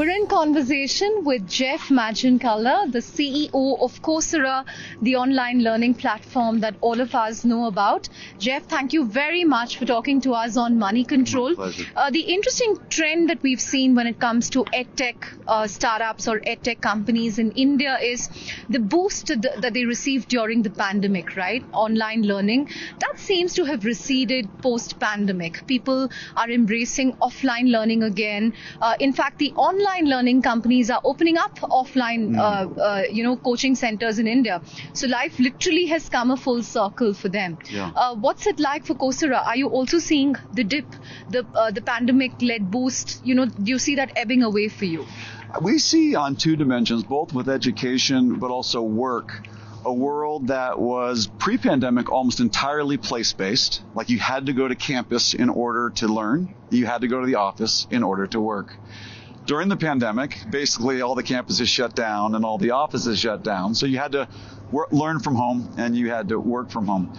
We're in conversation with Jeff Maggioncalda, the CEO of Coursera, the online learning platform that all of us know about. Jeff, thank you very much for talking to us on Moneycontrol. Uh, the interesting trend that we've seen when it comes to edtech uh, startups or edtech companies in India is the boost that they received during the pandemic, right? Online learning. That seems to have receded post pandemic. People are embracing offline learning again. Uh, in fact, the online learning companies are opening up offline, uh, uh, you know, coaching centers in India. So life literally has come a full circle for them. Yeah. Uh, what's it like for Coursera? Are you also seeing the dip, the uh, the pandemic-led boost? You know, do you see that ebbing away for you? We see on two dimensions, both with education but also work, a world that was pre-pandemic almost entirely place-based. Like you had to go to campus in order to learn. You had to go to the office in order to work. During the pandemic, basically all the campuses shut down and all the offices shut down. So you had to work, learn from home and you had to work from home.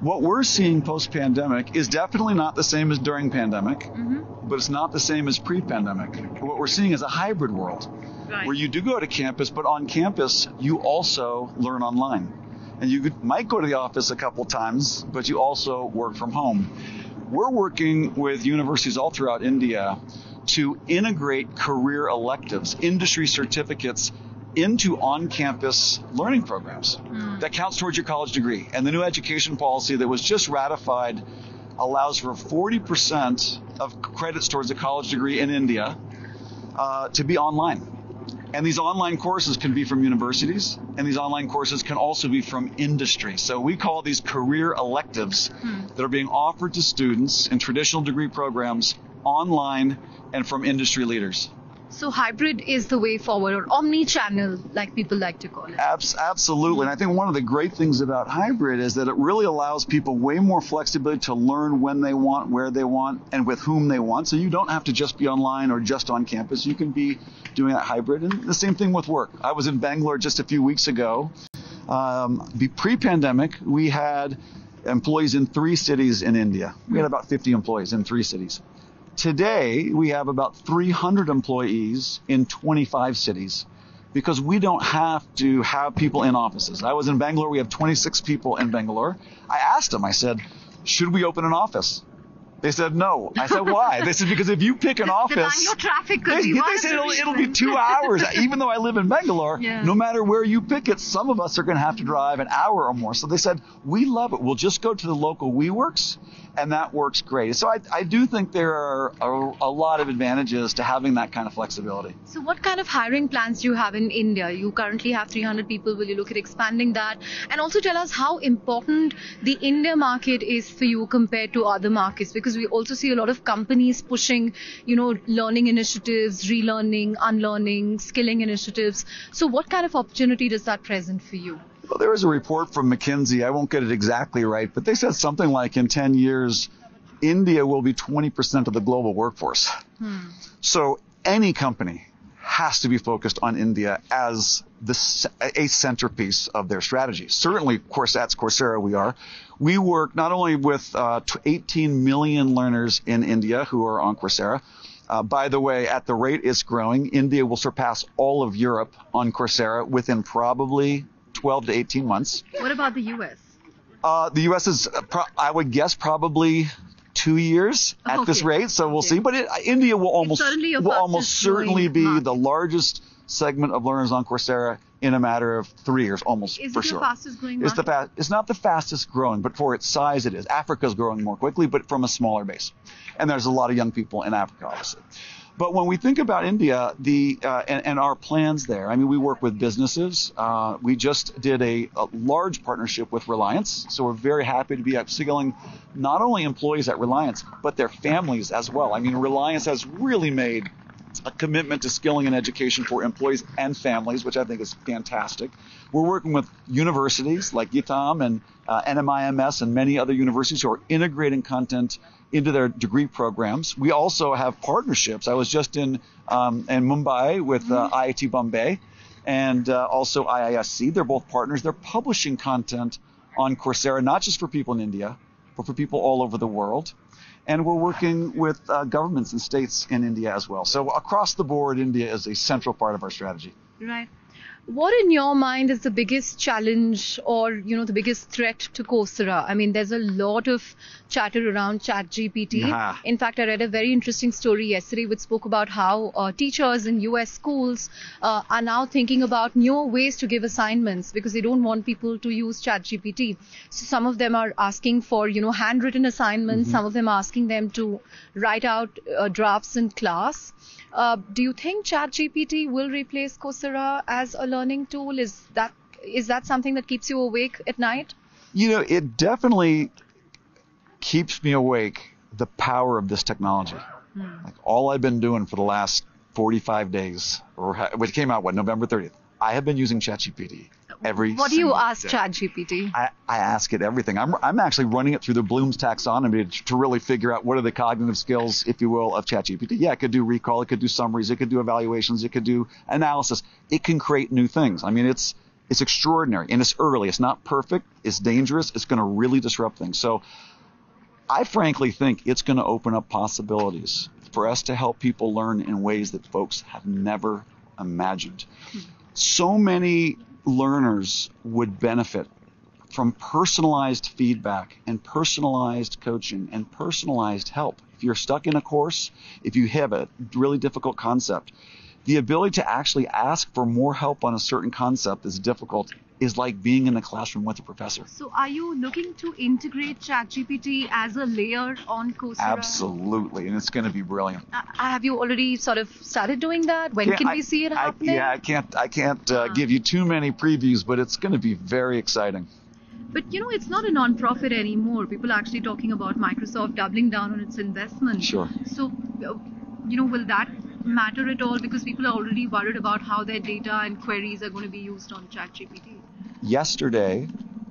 What we're seeing post-pandemic is definitely not the same as during pandemic, mm-hmm. but it's not the same as pre-pandemic. What we're seeing is a hybrid world Right. where you do go to campus, but on campus you also learn online. And you could, might go to the office a couple times, but you also work from home. We're working with universities all throughout India to integrate career electives, industry certificates into on-campus learning programs. That counts towards your college degree. And the new education policy that was just ratified allows for 40% of credits towards a college degree in India uh, to be online. And these online courses can be from universities, and these online courses can also be from industry. So we call these career electives that are being offered to students in traditional degree programs online and from industry leaders. So hybrid is the way forward, or omni-channel, like people like to call it. Abs- absolutely. And I think one of the great things about hybrid is that it really allows people way more flexibility to learn when they want, where they want, and with whom they want. So you don't have to just be online or just on campus. You can be doing that hybrid. And the same thing with work. I was in Bangalore just a few weeks ago. Um, pre-pandemic, we had employees in three cities in India. We had about 50 employees in three cities. Today, we have about 300 employees in 25 cities because we don't have to have people in offices. I was in Bangalore. We have 26 people in Bangalore. I asked them, I said, should we open an office? They said no. I said why? They said because if you pick an The office, Bangalore traffic could they, be they said it'll, it'll be two hours. Even though I live in Bangalore, Yeah. no matter where you pick it, some of us are going to have to drive an hour or more. So they said we love it. We'll just go to the local WeWorks, and that works great. So I, I do think there are a, a lot of advantages to having that kind of flexibility. So, what kind of hiring plans do you have in India? You currently have 300 people. Will you look at expanding that? And also tell us how important the India market is for you compared to other markets, because we also see a lot of companies pushing, you know, learning initiatives, relearning, unlearning, skilling initiatives. So, what kind of opportunity does that present for you? Well, there was a report from McKinsey. I won't get it exactly right, but they said something like in 10 years, India will be 20% of the global workforce. Hmm. So any company has to be focused on India as the, a centerpiece of their strategy. Certainly, of course, that's Coursera we are. We work not only with uh, 18 million learners in India who are on Coursera, uh, by the way, at the rate it's growing, India will surpass all of Europe on Coursera within probably 12 to 18 months. What about the US? Uh, the U.S. is, uh, I would guess, probably two years at oh, this rate. So we'll Okay. see. But it, uh, India will almost certainly will almost certainly be the largest segment of learners on Coursera in a matter of three years, almost Is for sure. fastest growing It's the fa- It's not the fastest growing, but for its size, it is. Africa's growing more quickly, but from a smaller base. And there's a lot of young people in Africa, obviously. But when we think about India, the uh, and, and our plans there, I mean, we work with businesses. Uh, we just did a, a large partnership with Reliance, so we're very happy to be upskilling not only employees at Reliance but their families as well. I mean, Reliance has really made a commitment to skilling and education for employees and families, which I think is fantastic. We're working with universities like YITAM and uh, NMIMS and many other universities who are integrating content into their degree programs. We also have partnerships. I was just in um, in Mumbai with uh, IIT Bombay and uh, also IISC. They're both partners. They're publishing content on Coursera, not just for people in India, but for people all over the world. And we're working with uh, governments and states in India as well. So across the board, India is a central part of our strategy. Right. What in your mind is the biggest challenge or you know the biggest threat to Coursera? I mean, there's a lot of chatter around ChatGPT. Yeah. In fact, I read a very interesting story yesterday which spoke about how uh, teachers in U.S. schools uh, are now thinking about newer ways to give assignments because they don't want people to use ChatGPT. So some of them are asking for you know handwritten assignments. Some of them are asking them to write out uh, drafts in class. Uh, do you think ChatGPT will replace Coursera as a learning tool? Is that is that something that keeps you awake at night? You know, it definitely keeps me awake the power of this technology. Like all I've been doing for the last 45 days, or which came out what November 30th. I have been using ChatGPT every. What do you ask day. ChatGPT? I, I ask it everything. I'm, I'm actually running it through the Bloom's taxonomy to, to really figure out what are the cognitive skills, if you will, of ChatGPT. Yeah, it could do recall, it could do summaries, it could do evaluations, it could do analysis. It can create new things. I mean, it's it's extraordinary and it's early. It's not perfect. It's dangerous. It's going to really disrupt things. So I frankly think it's going to open up possibilities for us to help people learn in ways that folks have never imagined. Hmm. So many learners would benefit from personalized feedback and personalized coaching and personalized help. If you're stuck in a course, if you have a really difficult concept, the ability to actually ask for more help on a certain concept is difficult is like being in a classroom with a professor. So, are you looking to integrate ChatGPT as a layer on Coursera? Absolutely, and it's going to be brilliant. Uh, have you already sort of started doing that? When Yeah, can I- we see it I- happening? yeah, I can't. I can't uh, give you too many previews, but it's going to be very exciting. But you know, it's not a non-profit anymore. People are actually talking about Microsoft doubling down on its investment. Sure. So, uh, you know, will that matter at all? Because people are already worried about how their data and queries are going to be used on ChatGPT. Yesterday,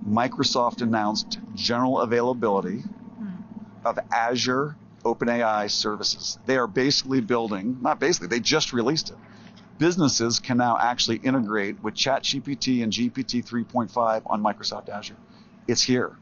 Microsoft announced general availability hmm. of Azure OpenAI services. They are basically building, not basically, they just released it. Businesses can now actually integrate with ChatGPT and GPT 3.5 on Microsoft Azure. It's here.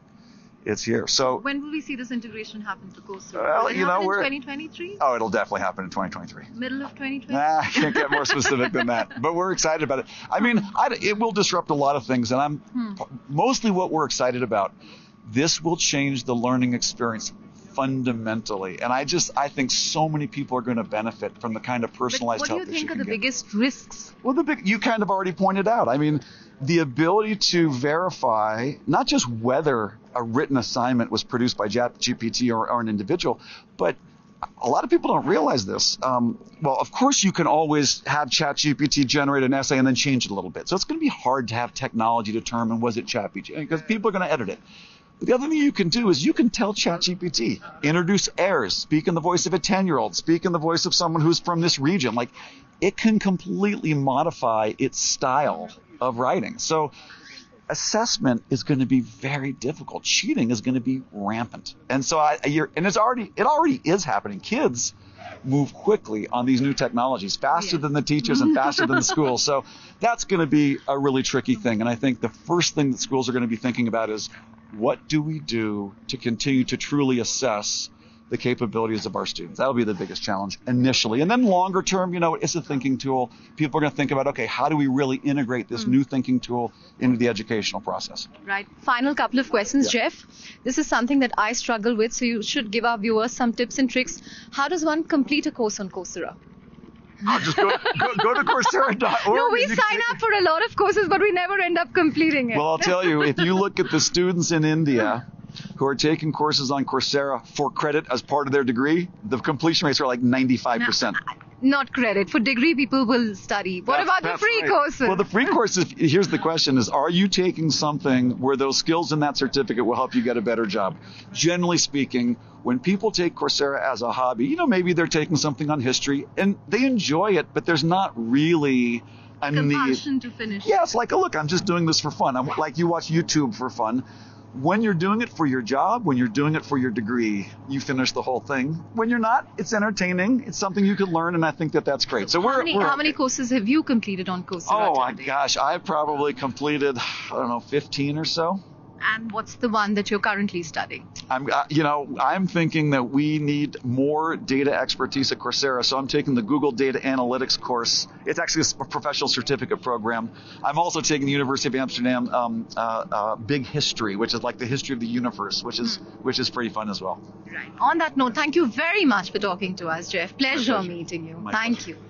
It's here. So, When will we see this integration happen to Coursera? Well, you know, in we're- 2023? oh, it'll definitely happen in 2023. Middle of 2023? Nah, I can't get more specific than that. But we're excited about it. I mean, I, it will disrupt a lot of things, and I'm hmm. mostly what we're excited about. This will change the learning experience fundamentally, and I just I think so many people are going to benefit from the kind of personalized But personalized what do you think are the get. biggest risks? Well, the big you kind of already pointed out. I mean, the ability to verify not just whether a written assignment was produced by GPT or, or an individual, but a lot of people don't realize this. Um, well, of course, you can always have ChatGPT generate an essay and then change it a little bit. So it's going to be hard to have technology determine was it ChatGPT because people are going to edit it. But the other thing you can do is you can tell ChatGPT, introduce errors, speak in the voice of a 10 year old, speak in the voice of someone who's from this region. Like it can completely modify its style of writing. So assessment is going to be very difficult. Cheating is going to be rampant. And so I, you're, and it's already, it already is happening. Kids move quickly on these new technologies faster Yeah. than the teachers and faster than the schools. So that's going to be a really tricky thing. And I think the first thing that schools are going to be thinking about is what do we do to continue to truly assess the capabilities of our students? That'll be the biggest challenge initially. And then longer term, you know, it's a thinking tool. People are going to think about, okay, how do we really integrate this hmm. new thinking tool into the educational process? Right. Final couple of questions, Yeah. Jeff. This is something that I struggle with, so you should give our viewers some tips and tricks. How does one complete a course on Coursera? Oh, just go, go, go to Coursera.org. no, we you can sign up for a lot of courses, but we never end up completing it. Well, I'll tell you, if you look at the students in India who are taking courses on Coursera for credit as part of their degree, the completion rates are like 95%. Not credit. For degree, people will study. What That's- about the free right. courses? Well, the free courses, here's the question is, are you taking something where those skills in that certificate will help you get a better job? Generally speaking, when people take Coursera as a hobby, you know, maybe they're taking something on history and they enjoy it, but there's not really a need. To finish. Yeah, it's like, oh, look, I'm just doing this for fun. I'm like you watch YouTube for fun. When you're doing it for your job, when you're doing it for your degree, you finish the whole thing. When you're not, it's entertaining. It's something you can learn, and I think that that's great. So we're How many, we're how many courses have you completed on Coursera? Oh my gosh, I've probably completed I don't know 15 or so. And what's the one that you're currently studying? I'm, uh, you know, I'm thinking that we need more data expertise at Coursera. So I'm taking the Google Data Analytics course. It's actually a professional certificate program. I'm also taking the University of Amsterdam um, uh, uh, Big History, which is like the history of the universe, which is mm. which is pretty fun as well. Right. On that note, thank you very much for talking to us, Jeff. Pleasure, pleasure. meeting you. My thank pleasure. you.